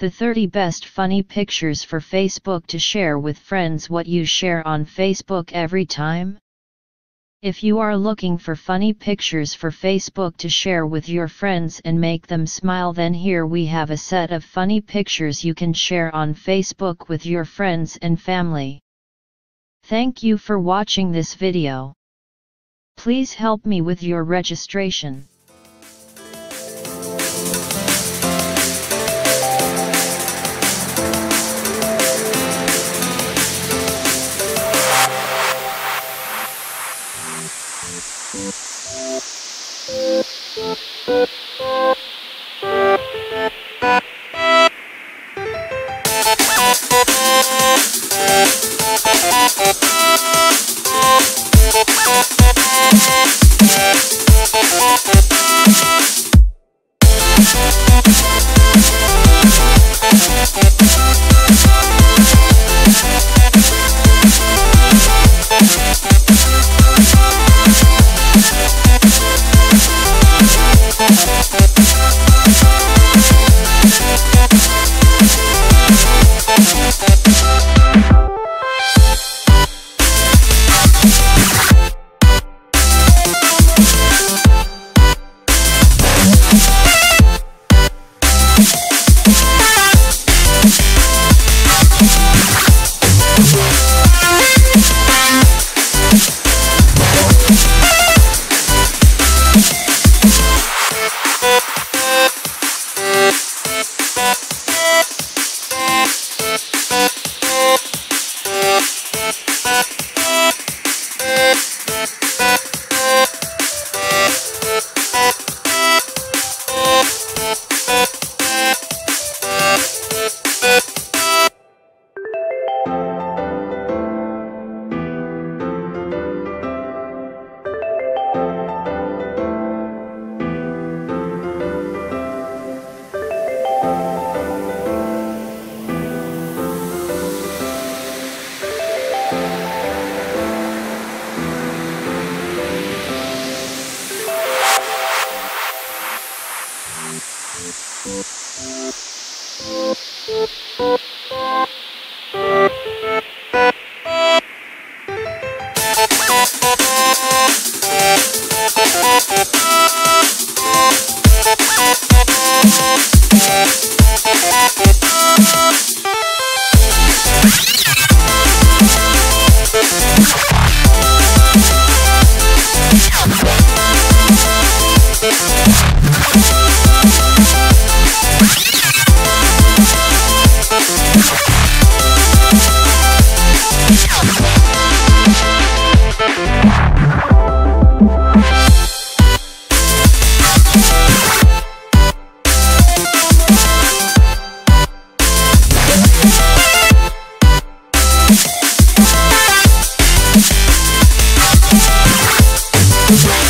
The 30 best funny pictures for Facebook to share with friends what you share on Facebook every time? If you are looking for funny pictures for Facebook to share with your friends and make them smile then here we have a set of funny pictures you can share on Facebook with your friends and family. Thank you for watching this video. Please help me with your registration. Thank